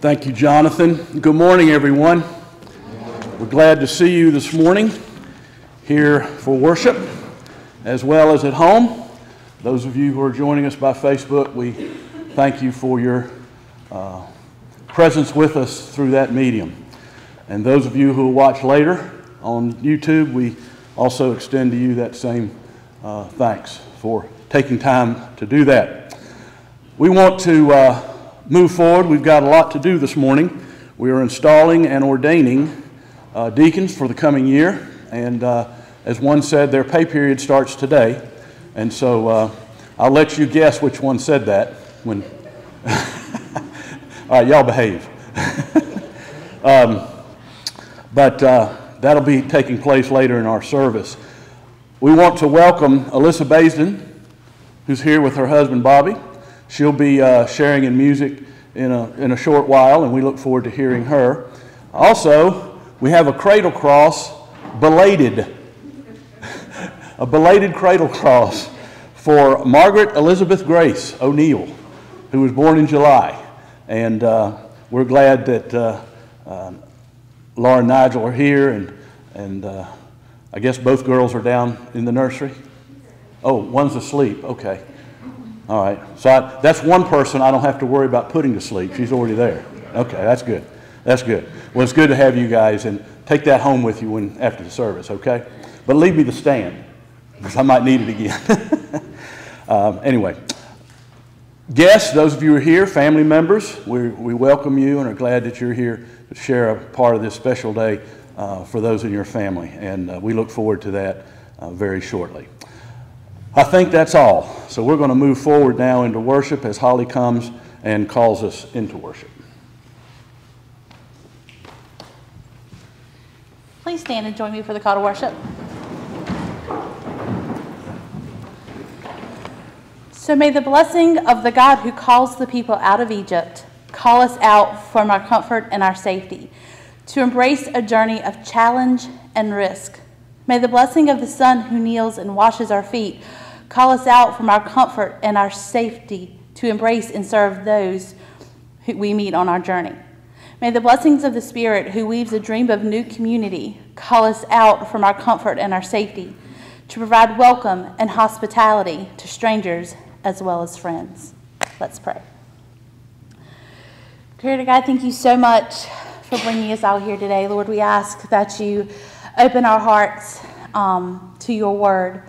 Thank you, Jonathan. Good morning, everyone. We're glad to see you this morning here for worship as well as at home. Those of you who are joining us by Facebook, we thank you for your uh, presence with us through that medium. And those of you who will watch later on YouTube, we also extend to you that same uh, thanks for taking time to do that. We want to uh, move forward. We've got a lot to do this morning. We are installing and ordaining uh, deacons for the coming year. And uh, as one said, their pay period starts today. And so uh, I'll let you guess which one said that when. All right, y'all behave. um, but uh, that'll be taking place later in our service. We want to welcome Alyssa Baisden, who's here with her husband Bobby. She'll be uh, sharing in music in a, in a short while, and we look forward to hearing her. Also, we have a cradle cross belated, a belated cradle cross for Margaret Elizabeth Grace O'Neill, who was born in July. And uh, we're glad that uh, uh, Laura and Nigel are here, and, and uh, I guess both girls are down in the nursery. Oh, one's asleep. Okay. All right. So I, that's one person I don't have to worry about putting to sleep. She's already there. Okay, that's good. That's good. Well, it's good to have you guys, and take that home with you when, after the service, okay? But leave me the stand, because I might need it again. um, anyway, guests, those of you who are here, family members, we, we welcome you and are glad that you're here to share a part of this special day uh, for those in your family. And uh, we look forward to that uh, very shortly. I think that's all. So we're going to move forward now into worship as Holly comes and calls us into worship. Please stand and join me for the call to worship. So may the blessing of the God who calls the people out of Egypt call us out from our comfort and our safety to embrace a journey of challenge and risk. May the blessing of the Son who kneels and washes our feet Call us out from our comfort and our safety to embrace and serve those who we meet on our journey. May the blessings of the Spirit, who weaves a dream of new community, call us out from our comfort and our safety to provide welcome and hospitality to strangers as well as friends. Let's pray. Creator God, thank you so much for bringing us out here today. Lord, we ask that you open our hearts um, to your word.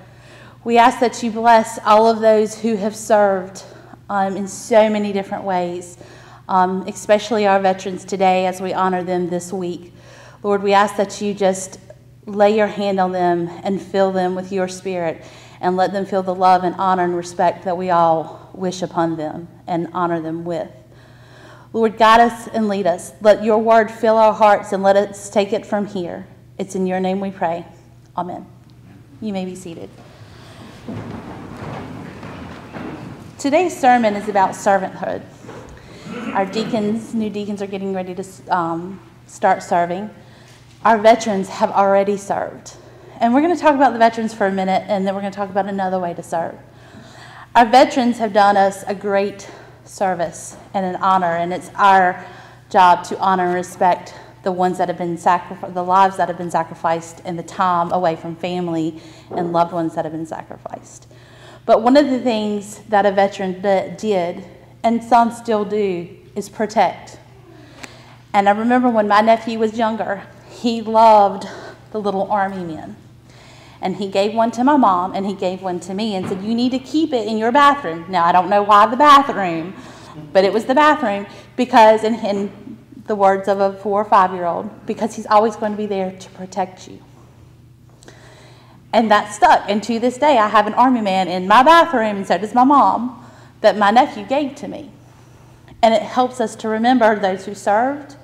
We ask that you bless all of those who have served um, in so many different ways, um, especially our veterans today as we honor them this week. Lord, we ask that you just lay your hand on them and fill them with your spirit and let them feel the love and honor and respect that we all wish upon them and honor them with. Lord, guide us and lead us. Let your word fill our hearts and let us take it from here. It's in your name we pray. Amen. You may be seated. Today's sermon is about servanthood. Our deacons, new deacons, are getting ready to um, start serving. Our veterans have already served. And we're going to talk about the veterans for a minute, and then we're going to talk about another way to serve. Our veterans have done us a great service and an honor, and it's our job to honor and respect the ones that have been sacrificed, the lives that have been sacrificed, and the time away from family and loved ones that have been sacrificed. But one of the things that a veteran did, and some still do, is protect. And I remember when my nephew was younger, he loved the little army men. And he gave one to my mom and he gave one to me and said, You need to keep it in your bathroom. Now, I don't know why the bathroom, but it was the bathroom because, in, in the words of a four or five year old, because he's always going to be there to protect you. And that stuck. And to this day, I have an army man in my bathroom, and so does my mom, that my nephew gave to me. And it helps us to remember those who served.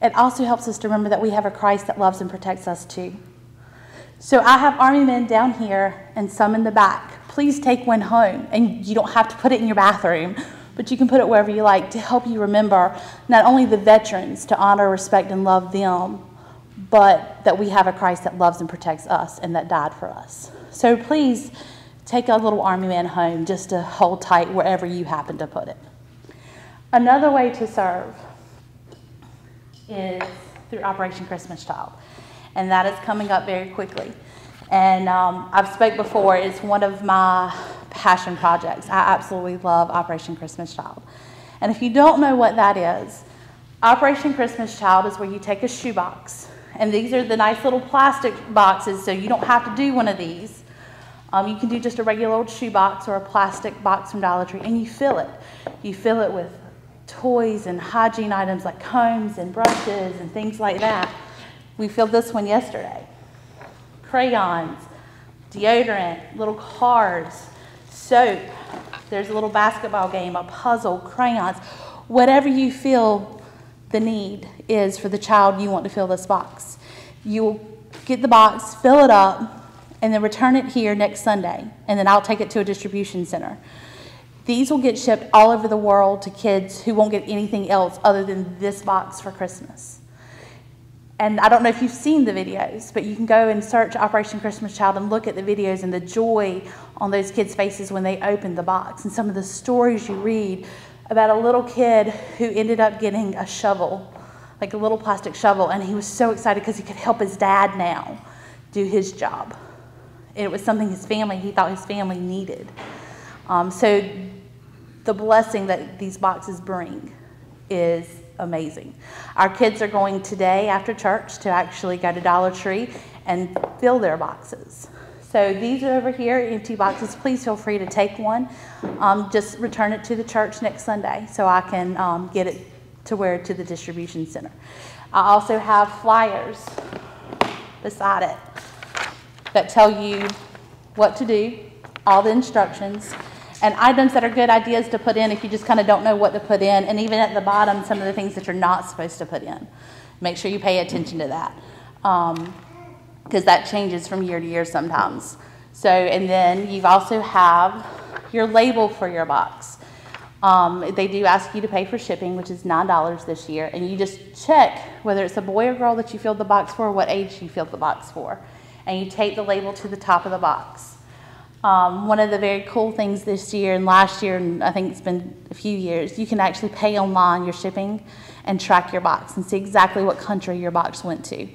It also helps us to remember that we have a Christ that loves and protects us too. So I have army men down here and some in the back. Please take one home. And you don't have to put it in your bathroom, but you can put it wherever you like to help you remember not only the veterans, to honor, respect, and love them, but that we have a Christ that loves and protects us and that died for us. So please take a little army man home just to hold tight wherever you happen to put it. Another way to serve is through Operation Christmas Child, and that is coming up very quickly. And um, I've spoke before, it's one of my passion projects. I absolutely love Operation Christmas Child. And if you don't know what that is, Operation Christmas Child is where you take a shoebox, and these are the nice little plastic boxes, so you don't have to do one of these. Um, you can do just a regular old shoebox or a plastic box from Dollar Tree, and you fill it. You fill it with toys and hygiene items like combs and brushes and things like that. We filled this one yesterday. Crayons, deodorant, little cards, soap. There's a little basketball game, a puzzle, crayons, whatever you feel the need is for the child you want to fill this box. You will get the box, fill it up, and then return it here next Sunday, and then I'll take it to a distribution center. These will get shipped all over the world to kids who won't get anything else other than this box for Christmas. And I don't know if you've seen the videos, but you can go and search Operation Christmas Child and look at the videos and the joy on those kids' faces when they open the box and some of the stories you read about a little kid who ended up getting a shovel, like a little plastic shovel, and he was so excited because he could help his dad now do his job. It was something his family, he thought his family needed. Um, so the blessing that these boxes bring is amazing. Our kids are going today after church to actually go to Dollar Tree and fill their boxes. So these are over here, empty boxes. Please feel free to take one. Um, just return it to the church next Sunday so I can um, get it to where to the distribution center. I also have flyers beside it that tell you what to do, all the instructions, and items that are good ideas to put in if you just kind of don't know what to put in, and even at the bottom, some of the things that you're not supposed to put in. Make sure you pay attention to that because um, that changes from year to year sometimes. So, and then you also have your label for your box. Um, they do ask you to pay for shipping, which is $9 this year, and you just check whether it's a boy or girl that you filled the box for, what age you filled the box for. And you take the label to the top of the box. Um, one of the very cool things this year and last year, and I think it's been a few years, you can actually pay online your shipping and track your box and see exactly what country your box went to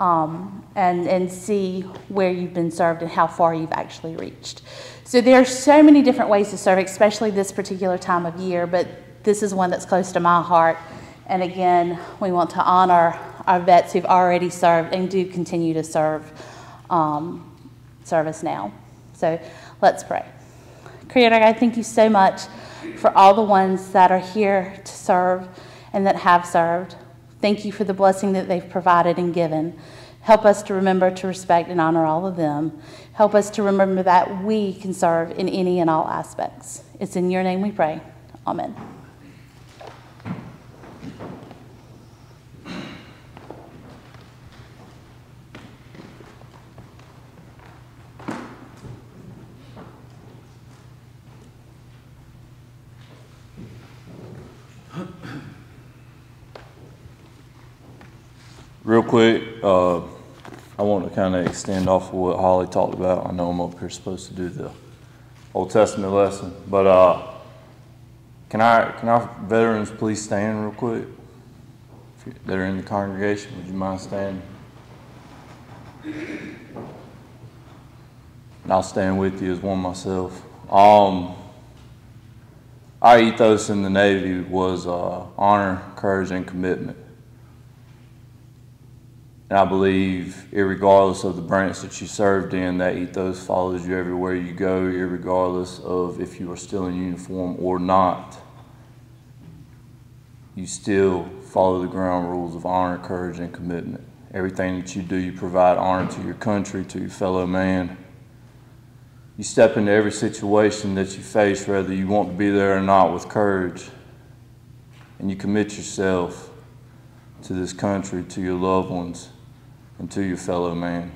um, and, and see where you've been served and how far you've actually reached. So there are so many different ways to serve, especially this particular time of year, but this is one that's close to my heart. And again, we want to honor our vets who've already served and do continue to serve um, service now. So let's pray. Creator God, thank you so much for all the ones that are here to serve and that have served. Thank you for the blessing that they've provided and given. Help us to remember to respect and honor all of them. Help us to remember that we can serve in any and all aspects. It's in your name we pray. Amen. Real quick, uh, I want to kind of extend off of what Holly talked about. I know I'm up here supposed to do the Old Testament lesson, but uh, can I can our veterans please stand real quick? That are in the congregation, would you mind standing? And I'll stand with you as one myself. Um, our ethos in the Navy was uh, honor, courage, and commitment. And I believe, regardless of the branch that you served in, that ethos follows you everywhere you go, regardless of if you are still in uniform or not. You still follow the ground rules of honor, courage, and commitment. Everything that you do, you provide honor to your country, to your fellow man. You step into every situation that you face, whether you want to be there or not, with courage. And you commit yourself to this country, to your loved ones, and to your fellow man.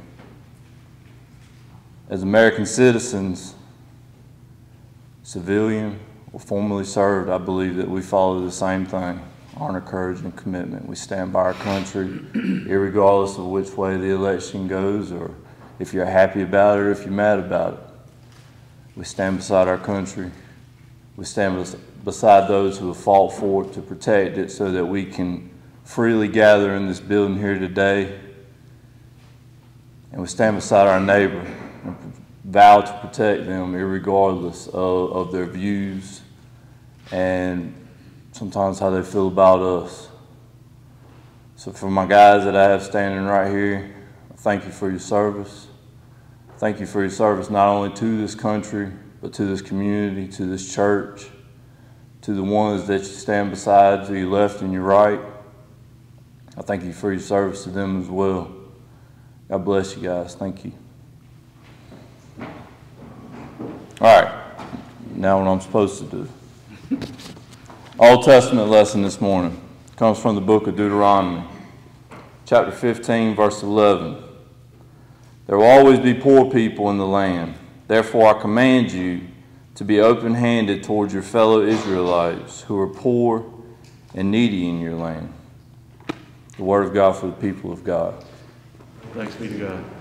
As American citizens, civilian or formerly served, I believe that we follow the same thing honor, courage, and commitment. We stand by our country, regardless of which way the election goes, or if you're happy about it or if you're mad about it. We stand beside our country. We stand beside those who have fought for it to protect it so that we can freely gather in this building here today and we stand beside our neighbor and vow to protect them regardless of, of their views and sometimes how they feel about us. So for my guys that I have standing right here, thank you for your service. Thank you for your service not only to this country, but to this community, to this church, to the ones that you stand beside, to your left and your right. I thank you for your service to them as well. God bless you guys. Thank you. All right, now what I'm supposed to do. Old Testament lesson this morning comes from the book of Deuteronomy, chapter 15, verse 11. There will always be poor people in the land. Therefore, I command you to be open handed towards your fellow Israelites who are poor and needy in your land. The word of God for the people of God. Thanks be to God.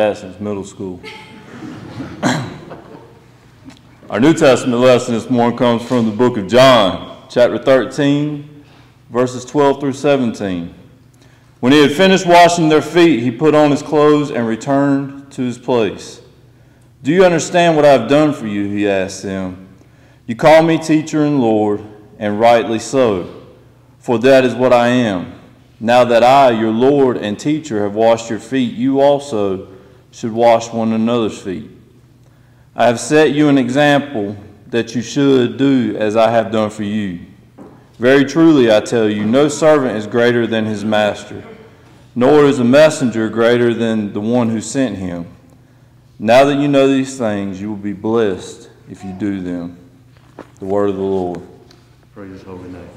That since middle school. Our New Testament lesson this morning comes from the book of John, chapter 13, verses 12 through 17. When he had finished washing their feet, he put on his clothes and returned to his place. Do you understand what I have done for you? He asked them. You call me teacher and Lord, and rightly so, for that is what I am. Now that I, your Lord and teacher, have washed your feet, you also should wash one another's feet. I have set you an example that you should do as I have done for you. Very truly, I tell you, no servant is greater than his master, nor is a messenger greater than the one who sent him. Now that you know these things, you will be blessed if you do them. The word of the Lord. Praise his holy name.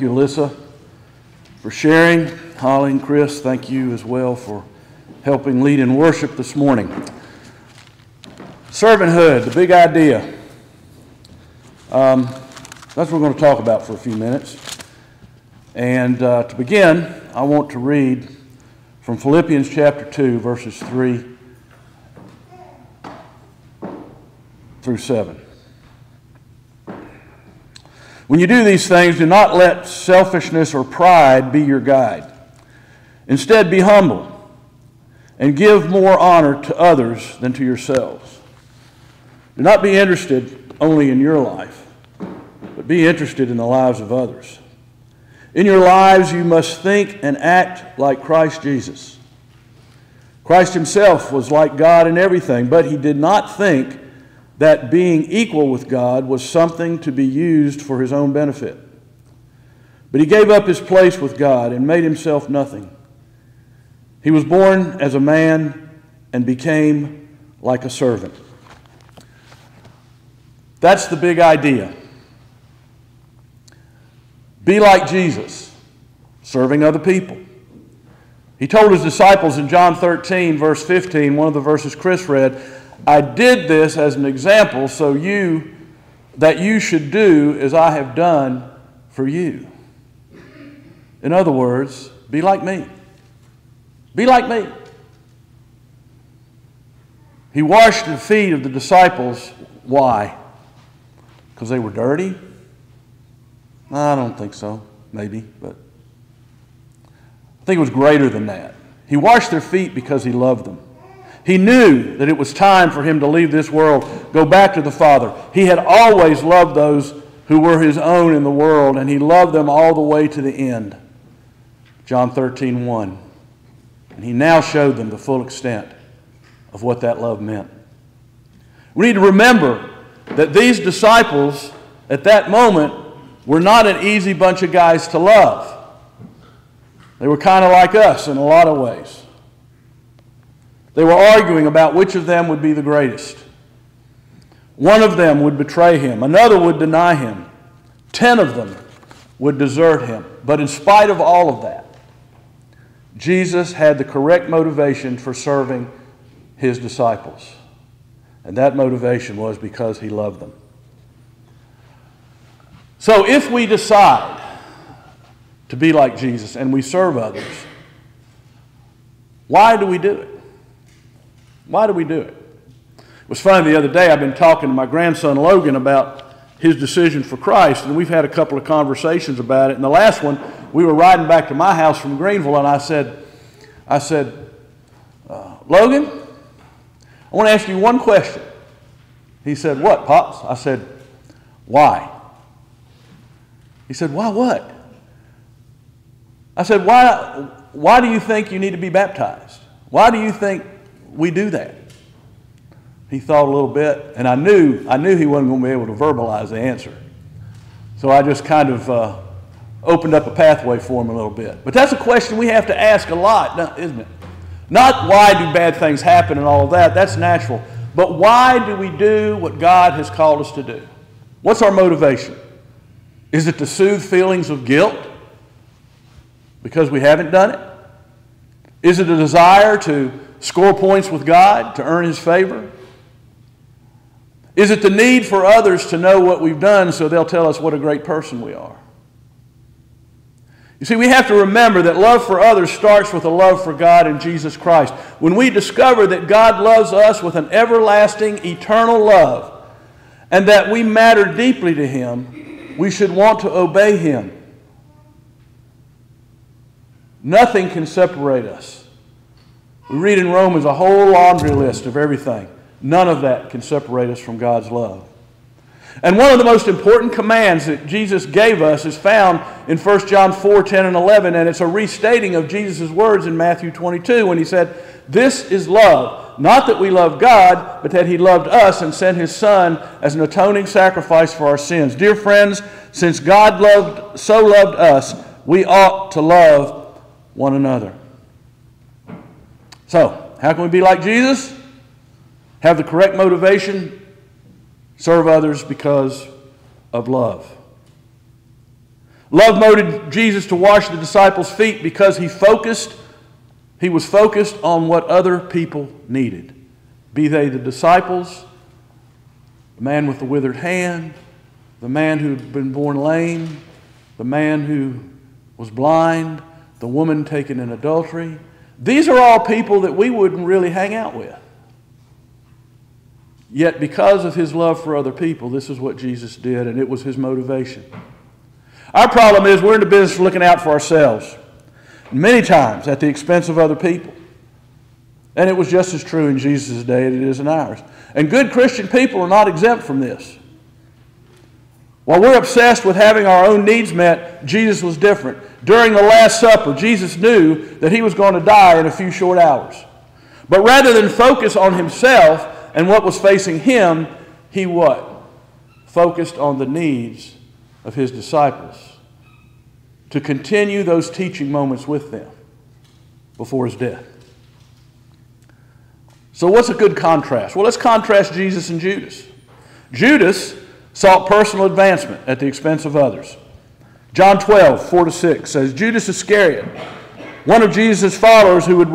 Thank you, Alyssa, for sharing. Holly and Chris, thank you as well for helping lead in worship this morning. Servanthood, the big idea. Um, that's what we're going to talk about for a few minutes. And uh, to begin, I want to read from Philippians chapter 2, verses 3 through 7. When you do these things, do not let selfishness or pride be your guide. Instead, be humble and give more honor to others than to yourselves. Do not be interested only in your life, but be interested in the lives of others. In your lives, you must think and act like Christ Jesus. Christ himself was like God in everything, but he did not think that being equal with God was something to be used for his own benefit. But he gave up his place with God and made himself nothing. He was born as a man and became like a servant. That's the big idea. Be like Jesus, serving other people. He told his disciples in John 13, verse 15, one of the verses Chris read, I did this as an example so you that you should do as I have done for you. In other words, be like me. Be like me. He washed the feet of the disciples. Why? Because they were dirty? I don't think so. Maybe, but I think it was greater than that. He washed their feet because he loved them. He knew that it was time for him to leave this world, go back to the Father. He had always loved those who were his own in the world, and he loved them all the way to the end. John 13, 1. And he now showed them the full extent of what that love meant. We need to remember that these disciples at that moment were not an easy bunch of guys to love. They were kind of like us in a lot of ways. They were arguing about which of them would be the greatest. One of them would betray him, another would deny him, ten of them would desert him. But in spite of all of that, Jesus had the correct motivation for serving his disciples. And that motivation was because he loved them. So if we decide to be like Jesus and we serve others, why do we do it? Why do we do it? It was funny the other day, I've been talking to my grandson Logan about his decision for Christ, and we've had a couple of conversations about it. And the last one, we were riding back to my house from Greenville, and I said, I said, uh, Logan, I want to ask you one question. He said, What, Pops? I said, Why? He said, Why what? I said, Why, why do you think you need to be baptized? Why do you think we do that? He thought a little bit, and I knew, I knew he wasn't going to be able to verbalize the answer. So I just kind of uh, opened up a pathway for him a little bit. But that's a question we have to ask a lot, isn't it? Not why do bad things happen and all of that, that's natural. But why do we do what God has called us to do? What's our motivation? Is it to soothe feelings of guilt because we haven't done it? Is it a desire to score points with God, to earn His favor? Is it the need for others to know what we've done so they'll tell us what a great person we are? You see, we have to remember that love for others starts with a love for God and Jesus Christ. When we discover that God loves us with an everlasting, eternal love, and that we matter deeply to Him, we should want to obey Him. Nothing can separate us. We read in Romans a whole laundry list of everything. None of that can separate us from God's love. And one of the most important commands that Jesus gave us is found in 1 John 4 10 and 11, and it's a restating of Jesus' words in Matthew 22 when he said, This is love, not that we love God, but that he loved us and sent his Son as an atoning sacrifice for our sins. Dear friends, since God loved, so loved us, we ought to love one another. So, how can we be like Jesus? Have the correct motivation serve others because of love. Love motivated Jesus to wash the disciples' feet because he focused, he was focused on what other people needed. Be they the disciples, the man with the withered hand, the man who had been born lame, the man who was blind, the woman taken in adultery. These are all people that we wouldn't really hang out with. Yet, because of his love for other people, this is what Jesus did, and it was his motivation. Our problem is we're in the business of looking out for ourselves, many times at the expense of other people. And it was just as true in Jesus' day as it is in ours. And good Christian people are not exempt from this. While we're obsessed with having our own needs met, Jesus was different. During the Last Supper, Jesus knew that he was going to die in a few short hours. But rather than focus on himself, and what was facing him, he what? Focused on the needs of his disciples to continue those teaching moments with them before his death. So, what's a good contrast? Well, let's contrast Jesus and Judas. Judas sought personal advancement at the expense of others. John 12, 4 to 6 says, Judas Iscariot, one of Jesus' followers who would,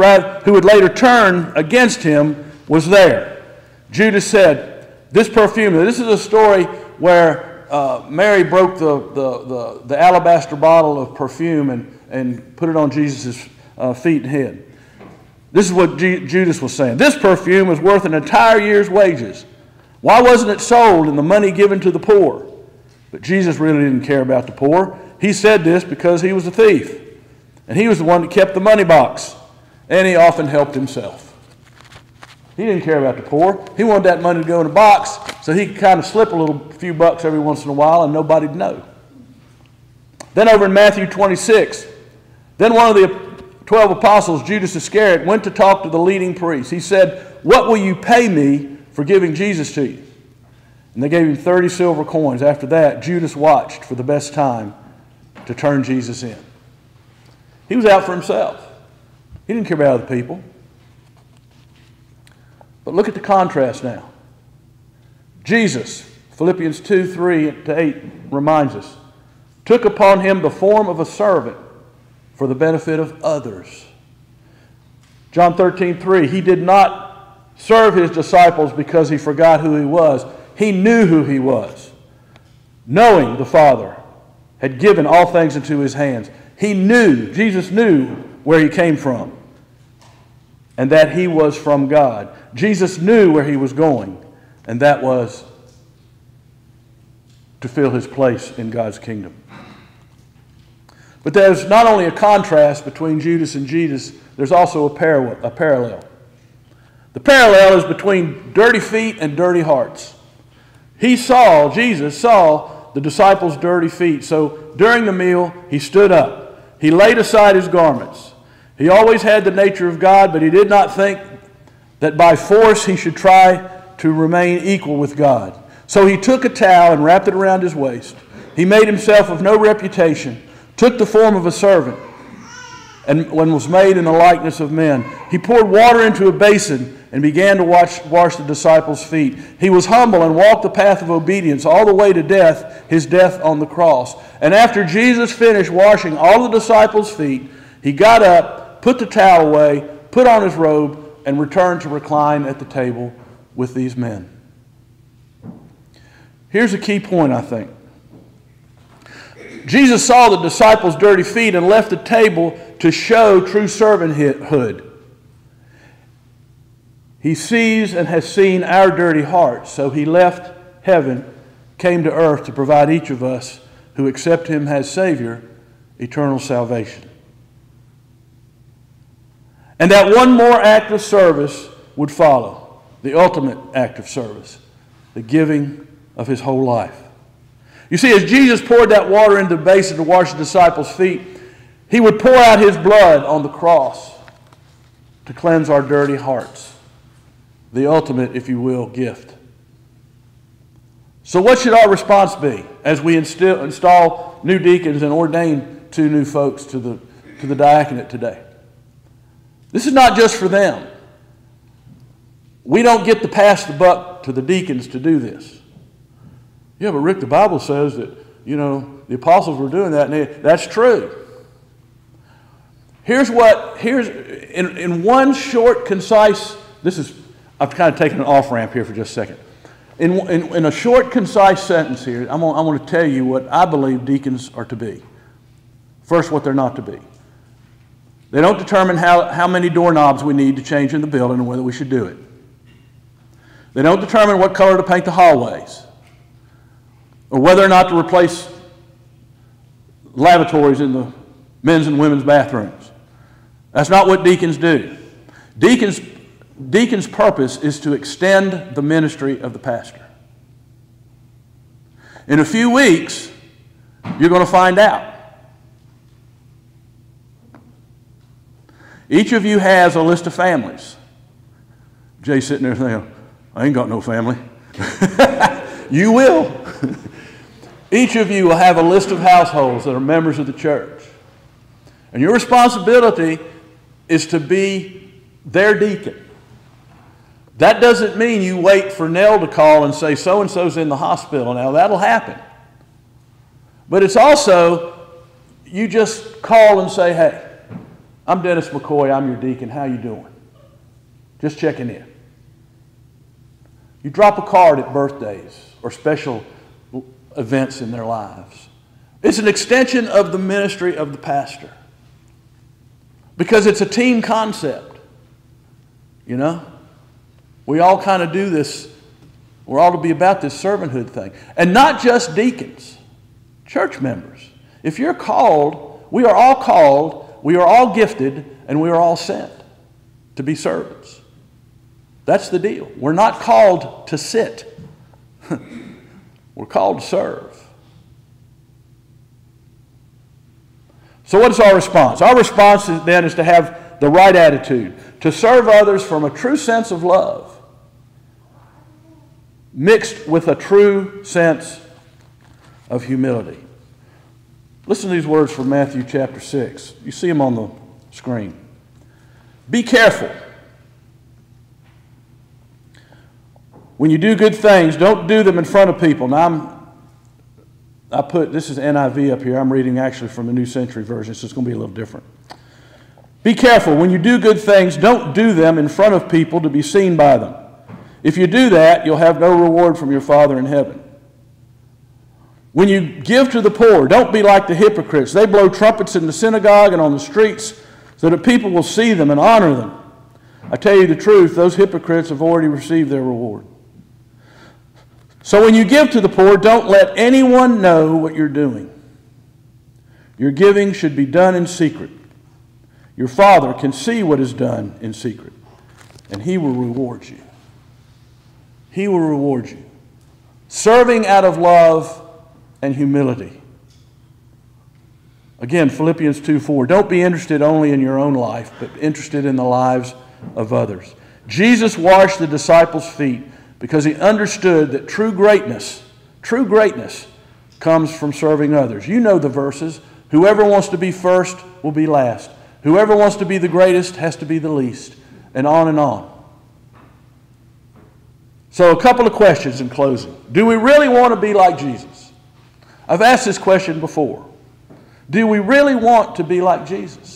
who would later turn against him, was there. Judas said, This perfume, this is a story where uh, Mary broke the, the, the, the, alabaster bottle of perfume and, and put it on Jesus' uh, feet and head. This is what G- Judas was saying. This perfume is worth an entire year's wages. Why wasn't it sold and the money given to the poor? But Jesus really didn't care about the poor. He said this because he was a thief. And he was the one that kept the money box. And he often helped himself. He didn't care about the poor. He wanted that money to go in a box so he could kind of slip a little few bucks every once in a while and nobody'd know. Then over in Matthew 26, then one of the 12 apostles, Judas Iscariot, went to talk to the leading priests. He said, What will you pay me for giving Jesus to you? And they gave him 30 silver coins. After that, Judas watched for the best time to turn Jesus in. He was out for himself. He didn't care about other people. But look at the contrast now. Jesus, Philippians 2 3 to 8 reminds us, took upon him the form of a servant for the benefit of others. John 13 3, he did not serve his disciples because he forgot who he was, he knew who he was. Knowing the Father had given all things into his hands. He knew, Jesus knew where he came from and that he was from God. Jesus knew where he was going, and that was to fill his place in God's kingdom. But there's not only a contrast between Judas and Jesus, there's also a, par- a parallel. The parallel is between dirty feet and dirty hearts. He saw, Jesus saw the disciples' dirty feet. So during the meal, he stood up. He laid aside his garments. He always had the nature of God, but he did not think that by force he should try to remain equal with God. So he took a towel and wrapped it around his waist. He made himself of no reputation, took the form of a servant, and when was made in the likeness of men. He poured water into a basin and began to wash, wash the disciples' feet. He was humble and walked the path of obedience all the way to death, his death on the cross. And after Jesus finished washing all the disciples' feet, he got up, put the towel away, put on his robe, and returned to recline at the table with these men. Here's a key point, I think. Jesus saw the disciples' dirty feet and left the table to show true servanthood. He sees and has seen our dirty hearts, so he left heaven, came to earth to provide each of us who accept him as Savior eternal salvation. And that one more act of service would follow the ultimate act of service, the giving of his whole life. You see, as Jesus poured that water into the basin to wash the disciples' feet, he would pour out his blood on the cross to cleanse our dirty hearts. The ultimate, if you will, gift. So, what should our response be as we instill, install new deacons and ordain two new folks to the, to the diaconate today? This is not just for them. We don't get to pass the buck to the deacons to do this. Yeah, but Rick, the Bible says that, you know, the apostles were doing that, and they, that's true. Here's what, here's, in, in one short, concise, this is, I've kind of taken an off ramp here for just a second. In, in, in a short, concise sentence here, I'm going, I'm to tell you what I believe deacons are to be. First, what they're not to be. They don't determine how, how many doorknobs we need to change in the building and whether we should do it. They don't determine what color to paint the hallways or whether or not to replace lavatories in the men's and women's bathrooms. That's not what deacons do. Deacons, deacons' purpose is to extend the ministry of the pastor. In a few weeks, you're going to find out. Each of you has a list of families. Jay's sitting there saying, I ain't got no family. you will. Each of you will have a list of households that are members of the church. And your responsibility is to be their deacon. That doesn't mean you wait for Nell to call and say, so and so's in the hospital. Now, that'll happen. But it's also, you just call and say, hey, I'm Dennis McCoy, I'm your deacon, how you doing? Just checking in. You drop a card at birthdays or special events in their lives. It's an extension of the ministry of the pastor because it's a team concept. You know? We all kind of do this. We're all to be about this servanthood thing. And not just deacons, church members. If you're called, we are all called, we are all gifted, and we are all sent to be servants. That's the deal. We're not called to sit, we're called to serve. So, what is our response? Our response then is to have the right attitude, to serve others from a true sense of love mixed with a true sense of humility. Listen to these words from Matthew chapter 6. You see them on the screen. Be careful. When you do good things, don't do them in front of people. Now, I'm, I put, this is NIV up here. I'm reading actually from the New Century Version, so it's going to be a little different. Be careful. When you do good things, don't do them in front of people to be seen by them. If you do that, you'll have no reward from your Father in heaven. When you give to the poor, don't be like the hypocrites. They blow trumpets in the synagogue and on the streets so that people will see them and honor them. I tell you the truth, those hypocrites have already received their reward. So when you give to the poor, don't let anyone know what you're doing. Your giving should be done in secret. Your Father can see what is done in secret, and He will reward you. He will reward you. Serving out of love and humility. Again, Philippians 2 4. Don't be interested only in your own life, but interested in the lives of others. Jesus washed the disciples' feet because he understood that true greatness, true greatness, comes from serving others. You know the verses. Whoever wants to be first will be last. Whoever wants to be the greatest has to be the least, and on and on. So, a couple of questions in closing. Do we really want to be like Jesus? I've asked this question before. Do we really want to be like Jesus?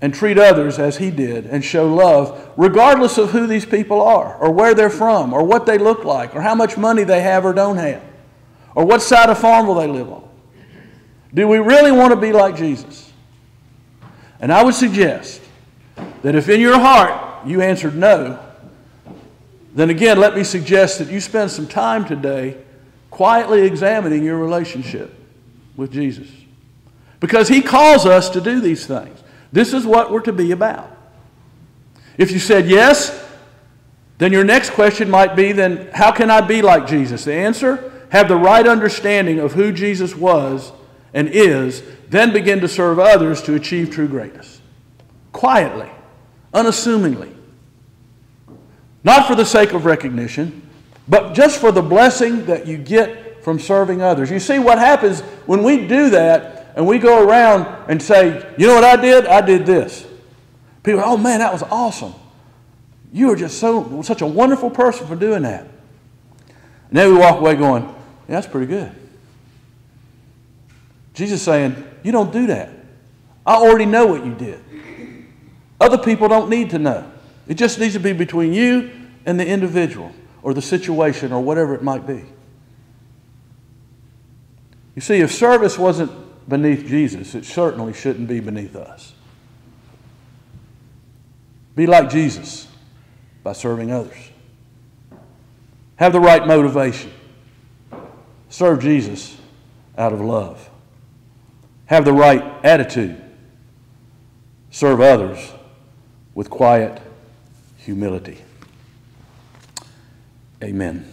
And treat others as he did and show love, regardless of who these people are, or where they're from, or what they look like, or how much money they have or don't have, or what side of Farmville they live on? Do we really want to be like Jesus? And I would suggest that if in your heart you answered no, then again, let me suggest that you spend some time today quietly examining your relationship with Jesus. Because he calls us to do these things. This is what we're to be about. If you said yes, then your next question might be then how can I be like Jesus? The answer have the right understanding of who Jesus was and is, then begin to serve others to achieve true greatness. Quietly, unassumingly, not for the sake of recognition, but just for the blessing that you get from serving others. You see, what happens when we do that and we go around and say, you know what I did? I did this. People, oh man, that was awesome. You are just so such a wonderful person for doing that. And then we walk away going, yeah, that's pretty good. Jesus saying, you don't do that. I already know what you did. Other people don't need to know. It just needs to be between you and the individual or the situation or whatever it might be. You see, if service wasn't beneath Jesus, it certainly shouldn't be beneath us. Be like Jesus by serving others. Have the right motivation. Serve Jesus out of love. Have the right attitude. Serve others with quiet humility. Amen.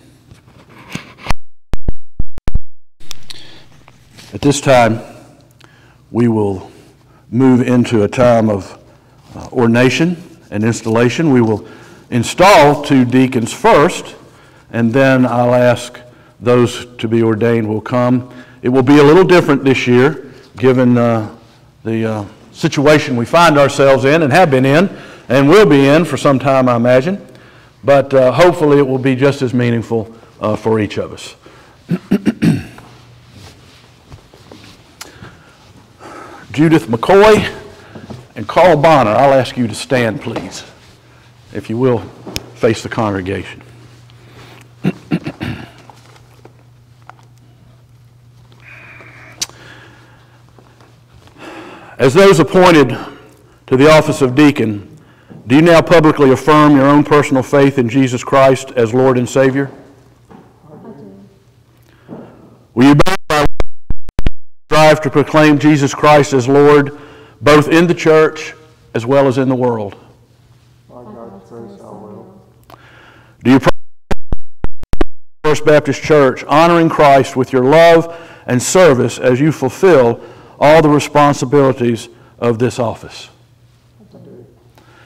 At this time, we will move into a time of uh, ordination and installation. We will install two deacons first, and then I'll ask those to be ordained will come. It will be a little different this year, given uh, the uh, situation we find ourselves in and have been in and will be in for some time, I imagine. But uh, hopefully, it will be just as meaningful uh, for each of us. Judith McCoy and Carl Bonner, I'll ask you to stand, please, if you will face the congregation. As those appointed to the office of deacon, do you now publicly affirm your own personal faith in Jesus Christ as Lord and Savior? Will you both strive to proclaim Jesus Christ as Lord both in the church as well as in the world? Do you First Baptist Church honoring Christ with your love and service as you fulfill all the responsibilities of this office?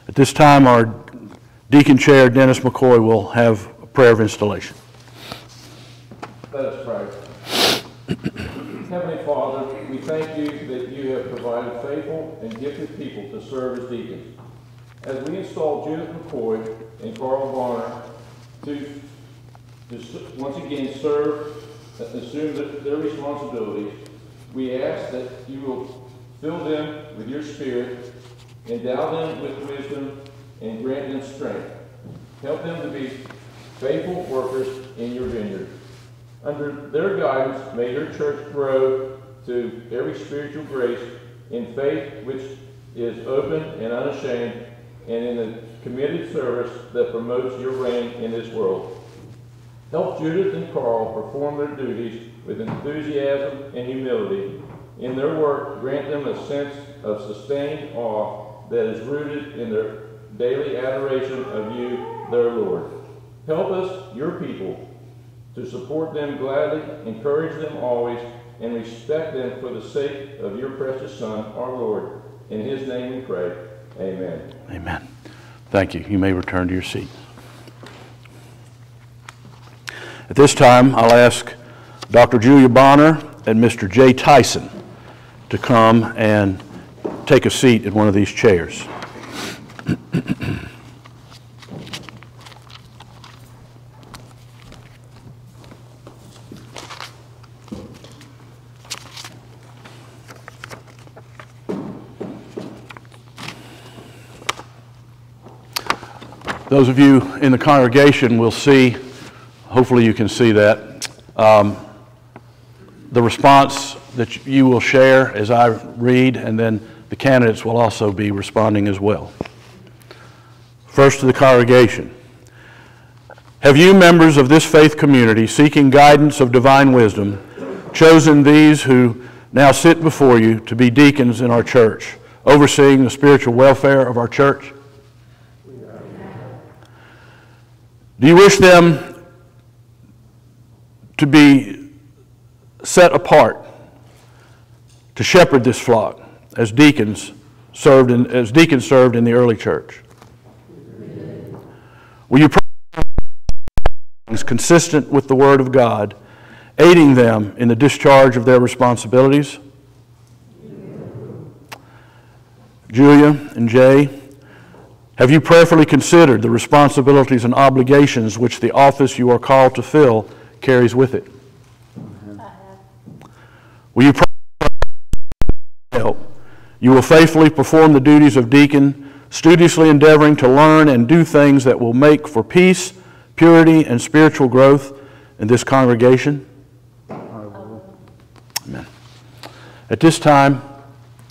At this time, our deacon chair, Dennis McCoy, will have a prayer of installation. Let us pray. Heavenly Father, we thank you that you have provided faithful and gifted people to serve as deacons. As we install Judith McCoy and Carl Varner to, to once again serve, and assume their responsibilities, we ask that you will fill them with your spirit Endow them with wisdom and grant them strength. Help them to be faithful workers in your vineyard. Under their guidance, may your church grow to every spiritual grace in faith which is open and unashamed, and in the committed service that promotes your reign in this world. Help Judith and Carl perform their duties with enthusiasm and humility. In their work, grant them a sense of sustained awe that is rooted in their daily adoration of you, their Lord. Help us, your people, to support them gladly, encourage them always, and respect them for the sake of your precious Son, our Lord. In his name we pray. Amen. Amen. Thank you. You may return to your seat. At this time, I'll ask Dr. Julia Bonner and Mr. Jay Tyson to come and take a seat in one of these chairs. Those of you in the congregation will see, hopefully you can see that, um, the response that you will share as I read, and then the candidates will also be responding as well. First to the congregation. Have you, members of this faith community, seeking guidance of divine wisdom, chosen these who now sit before you to be deacons in our church, overseeing the spiritual welfare of our church? Do you wish them to be set apart to shepherd this flock? as deacons served in, as deacons served in the early church. Will you pray consistent with the Word of God, aiding them in the discharge of their responsibilities? Julia and Jay, have you prayerfully considered the responsibilities and obligations which the office you are called to fill carries with it? Will you help you will faithfully perform the duties of deacon, studiously endeavoring to learn and do things that will make for peace, purity, and spiritual growth in this congregation? Amen. At this time,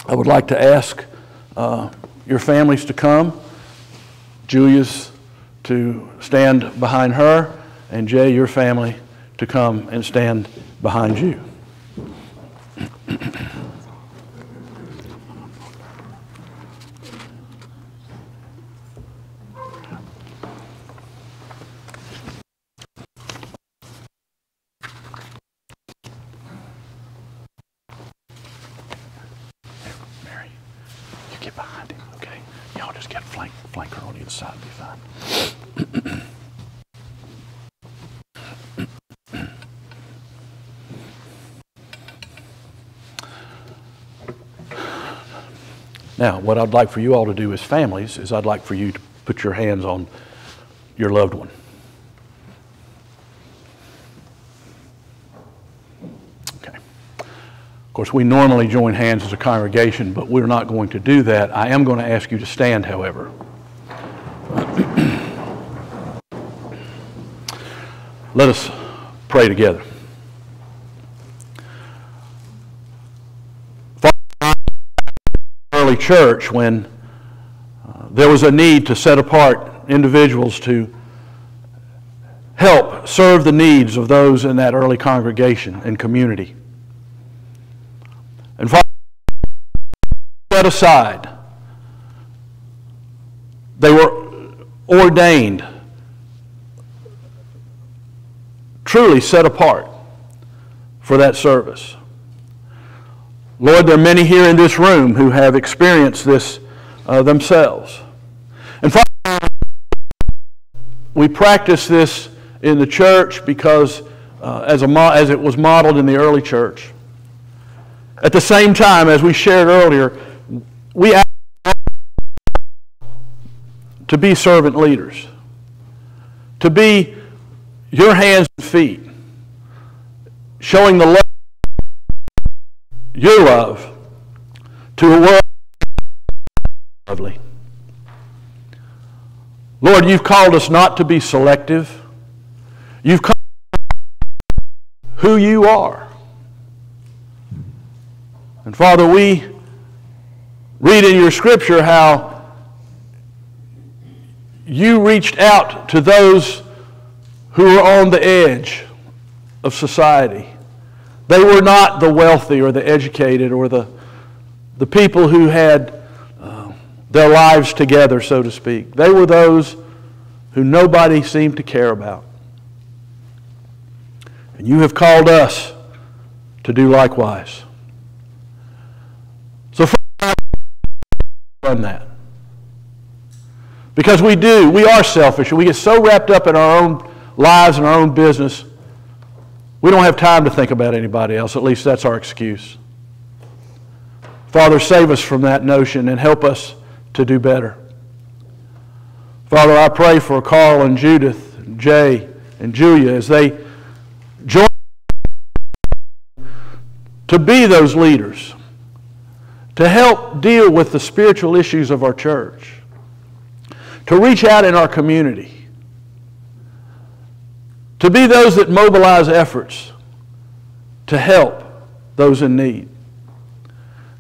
I would like to ask uh, your families to come. Julia's to stand behind her, and Jay, your family, to come and stand behind you. Yeah, I'll just get flank flanker on either side be fine. Now, what I'd like for you all to do as families is I'd like for you to put your hands on your loved one. Course, we normally join hands as a congregation, but we're not going to do that. I am going to ask you to stand, however. Let us pray together. Early church, when uh, there was a need to set apart individuals to help serve the needs of those in that early congregation and community. And Father, set aside. They were ordained, truly set apart for that service. Lord, there are many here in this room who have experienced this uh, themselves. And Father, we practice this in the church because uh, as, a, as it was modeled in the early church. At the same time, as we shared earlier, we ask to be servant leaders, to be your hands and feet, showing the love, your love to a world lovely. Lord, you've called us not to be selective. You've called who you are. And Father, we read in your scripture how you reached out to those who were on the edge of society. They were not the wealthy or the educated or the, the people who had uh, their lives together, so to speak. They were those who nobody seemed to care about. And you have called us to do likewise. Run that. Because we do, we are selfish, we get so wrapped up in our own lives and our own business, we don't have time to think about anybody else. At least that's our excuse. Father, save us from that notion and help us to do better. Father, I pray for Carl and Judith, and Jay and Julia as they join to be those leaders, to help deal with the spiritual issues of our church, to reach out in our community, to be those that mobilize efforts to help those in need.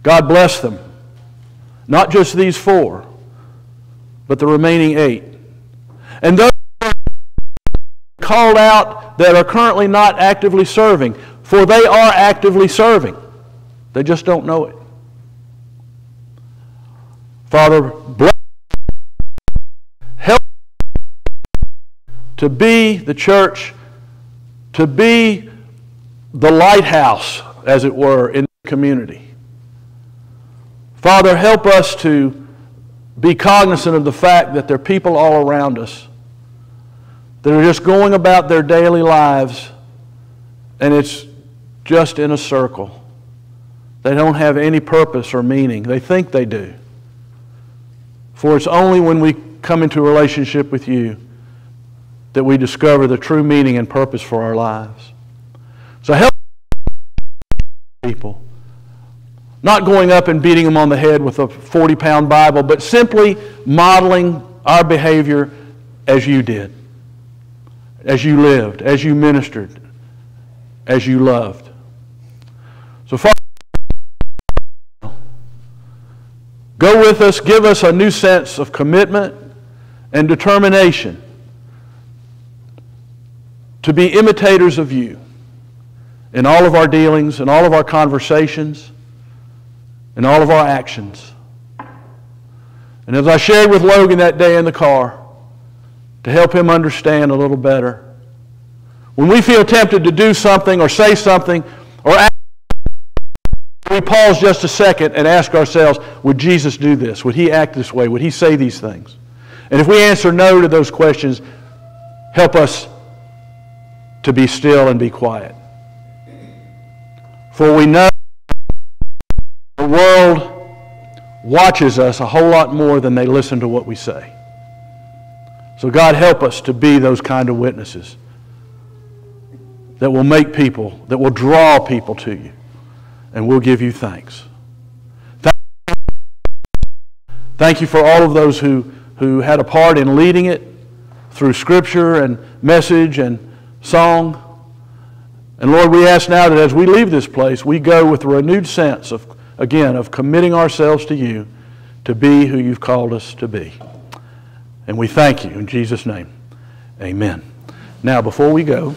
God bless them. Not just these four, but the remaining eight. And those called out that are currently not actively serving, for they are actively serving. They just don't know it. Father, bless, help to be the church, to be the lighthouse, as it were, in the community. Father, help us to be cognizant of the fact that there are people all around us that are just going about their daily lives and it's just in a circle. They don't have any purpose or meaning. They think they do. For it's only when we come into a relationship with you that we discover the true meaning and purpose for our lives. So help people not going up and beating them on the head with a 40 pound Bible, but simply modeling our behavior as you did, as you lived, as you ministered, as you loved. So, Father, go with us, give us a new sense of commitment and determination to be imitators of you in all of our dealings, in all of our conversations in all of our actions. And as I shared with Logan that day in the car, to help him understand a little better, when we feel tempted to do something or say something we pause just a second and ask ourselves, would Jesus do this? Would he act this way? Would he say these things? And if we answer no to those questions, help us to be still and be quiet. For we know the world watches us a whole lot more than they listen to what we say. So, God, help us to be those kind of witnesses that will make people, that will draw people to you, and we'll give you thanks. Thank you for all of those who, who had a part in leading it through scripture and message and song. And Lord, we ask now that as we leave this place, we go with a renewed sense of, again, of committing ourselves to you to be who you've called us to be. And we thank you in Jesus' name. Amen. Now, before we go,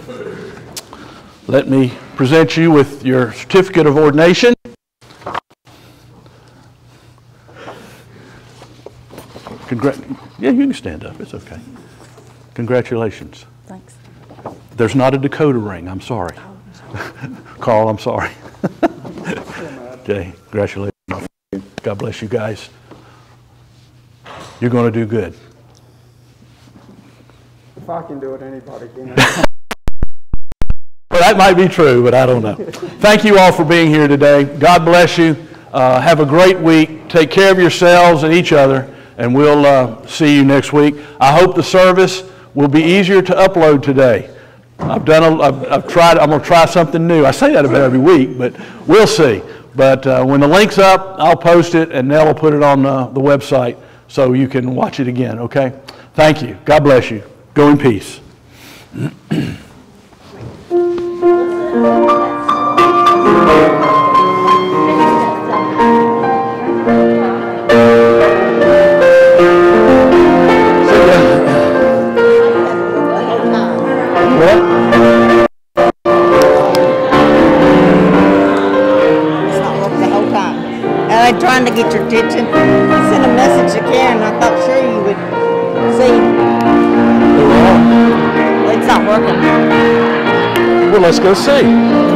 let me present you with your certificate of ordination. Congrat- yeah, you can stand up. It's okay. Congratulations. Thanks. There's not a Dakota ring. I'm sorry. Oh, Carl, I'm sorry. Jay, congratulations. God bless you guys. You're going to do good. If I can do it, anybody can. That might be true, but I don't know. Thank you all for being here today. God bless you. Uh, have a great week. Take care of yourselves and each other, and we'll uh, see you next week. I hope the service will be easier to upload today. I've done. A, I've, I've tried. I'm going to try something new. I say that about every week, but we'll see. But uh, when the link's up, I'll post it, and Nell will put it on uh, the website so you can watch it again. Okay? Thank you. God bless you. Go in peace. What? Let's go see.